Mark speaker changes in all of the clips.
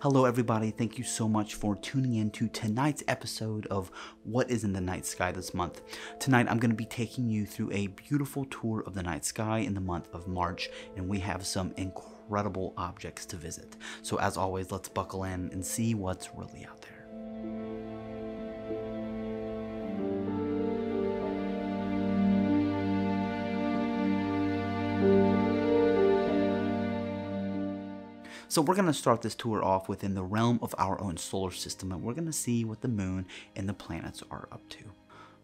Speaker 1: Hello, everybody. Thank you so much for tuning in to tonight's episode of What is in the Night Sky this month. Tonight, I'm going to be taking you through a beautiful tour of the night sky in the month of March, and we have some incredible objects to visit. So, as always, let's buckle in and see what's really out there. So we're going to start this tour off within the realm of our own solar system and we're going to see what the moon and the planets are up to.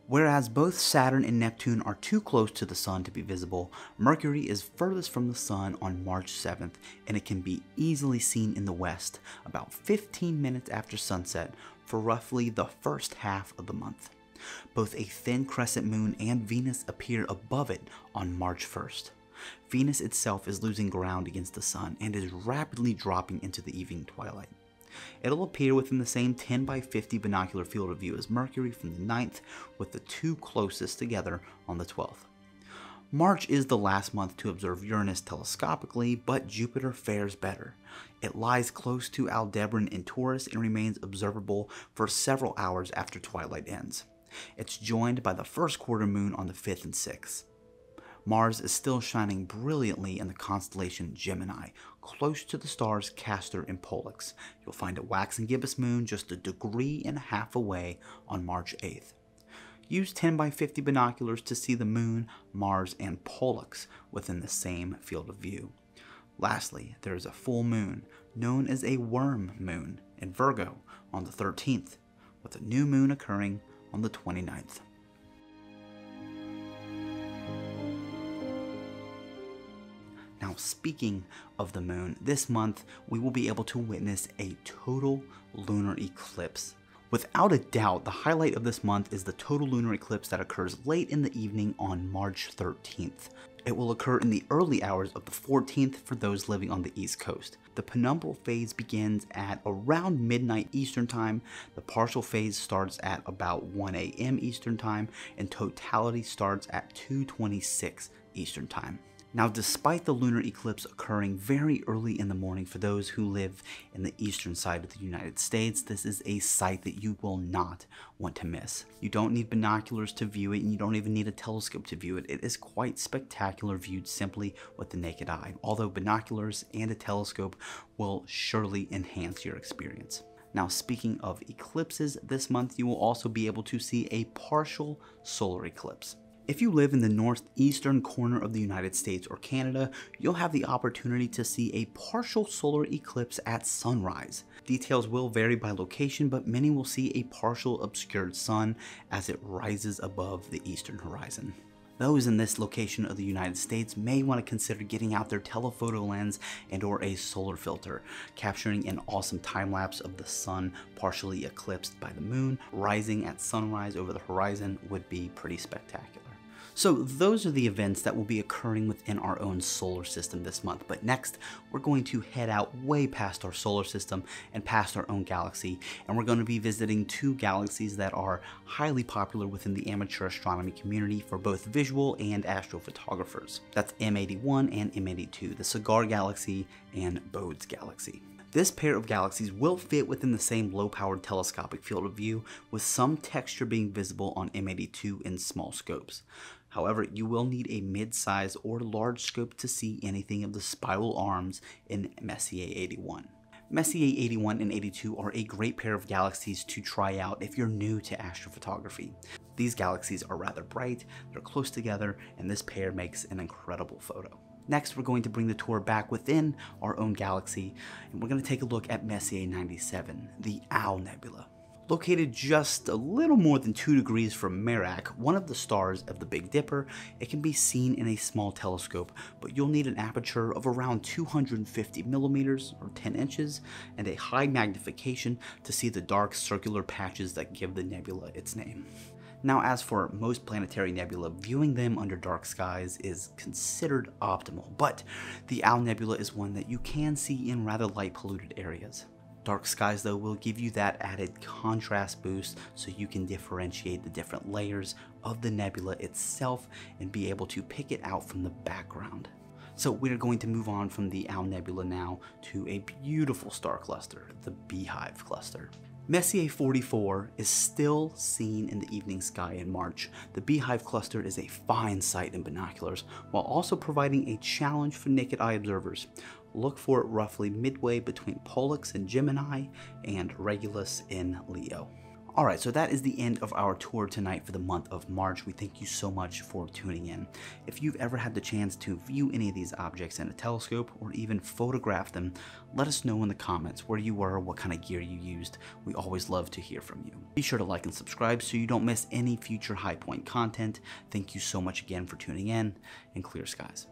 Speaker 1: Whereas both Saturn and Neptune are too close to the sun to be visible, Mercury is furthest from the sun on March 7th and it can be easily seen in the west about 15 minutes after sunset for roughly the first half of the month. Both a thin crescent moon and Venus appear above it on March 1st. Venus itself is losing ground against the Sun and is rapidly dropping into the evening twilight. It'll appear within the same 10 by 50 binocular field of view as Mercury from the 9th, with the two closest together on the 12th. March is the last month to observe Uranus telescopically, but Jupiter fares better. It lies close to Aldebaran in Taurus and remains observable for several hours after twilight ends. It's joined by the first quarter moon on the 5th and 6th. Mars is still shining brilliantly in the constellation Gemini, close to the stars Castor and Pollux. You'll find a waxing gibbous moon just a degree and a half away on March 8th. Use 10 by 50 binoculars to see the moon, Mars, and Pollux within the same field of view. Lastly, there is a full moon, known as a worm moon, in Virgo on the 13th, with a new moon occurring on the 29th. Now, speaking of the moon, this month we will be able to witness a total lunar eclipse. Without a doubt, the highlight of this month is the total lunar eclipse that occurs late in the evening on March 13th. It will occur in the early hours of the 14th for those living on the East Coast. The penumbral phase begins at around midnight Eastern Time, the partial phase starts at about 1 a.m. Eastern Time, and totality starts at 2.26 Eastern Time. Now, despite the lunar eclipse occurring very early in the morning for those who live in the eastern side of the United States, this is a sight that you will not want to miss. You don't need binoculars to view it, and you don't even need a telescope to view it. It is quite spectacular viewed simply with the naked eye, although binoculars and a telescope will surely enhance your experience. Now, speaking of eclipses, this month you will also be able to see a partial solar eclipse. If you live in the northeastern corner of the United States or Canada, you'll have the opportunity to see a partial solar eclipse at sunrise. Details will vary by location, but many will see a partial obscured sun as it rises above the eastern horizon. Those in this location of the United States may want to consider getting out their telephoto lens and or a solar filter, capturing an awesome time lapse of the sun partially eclipsed by the moon rising at sunrise over the horizon would be pretty spectacular. So those are the events that will be occurring within our own solar system this month. But next, we're going to head out way past our solar system and past our own galaxy, and we're going to be visiting two galaxies that are highly popular within the amateur astronomy community for both visual and astrophotographers. That's M81 and M82, the Cigar Galaxy and Bode's Galaxy. This pair of galaxies will fit within the same low-powered telescopic field of view, with some texture being visible on M82 in small scopes. However, you will need a mid-size or large scope to see anything of the spiral arms in Messier 81. Messier 81 and 82 are a great pair of galaxies to try out if you're new to astrophotography. These galaxies are rather bright, they're close together, and this pair makes an incredible photo. Next, we're going to bring the tour back within our own galaxy, and we're going to take a look at Messier 97, the Owl Nebula. Located just a little more than 2 degrees from Merak, one of the stars of the Big Dipper, it can be seen in a small telescope, but you'll need an aperture of around 250 millimeters or 10 inches and a high magnification to see the dark circular patches that give the nebula its name. Now as for most planetary nebula, viewing them under dark skies is considered optimal, but the Owl Nebula is one that you can see in rather light polluted areas. Dark skies though will give you that added contrast boost so you can differentiate the different layers of the nebula itself and be able to pick it out from the background. So we're going to move on from the Owl Nebula now to a beautiful star cluster, the Beehive Cluster. Messier 44 is still seen in the evening sky in March. The Beehive Cluster is a fine sight in binoculars, while also providing a challenge for naked eye observers. Look for it roughly midway between Pollux in Gemini and Regulus in Leo. All right, so that is the end of our tour tonight for the month of March. We thank you so much for tuning in. If you've ever had the chance to view any of these objects in a telescope or even photograph them, let us know in the comments where you were, what kind of gear you used. We always love to hear from you. Be sure to like and subscribe so you don't miss any future High Point content. Thank you so much again for tuning in, and clear skies.